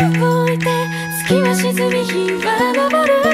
動いて月は沈み日は昇る。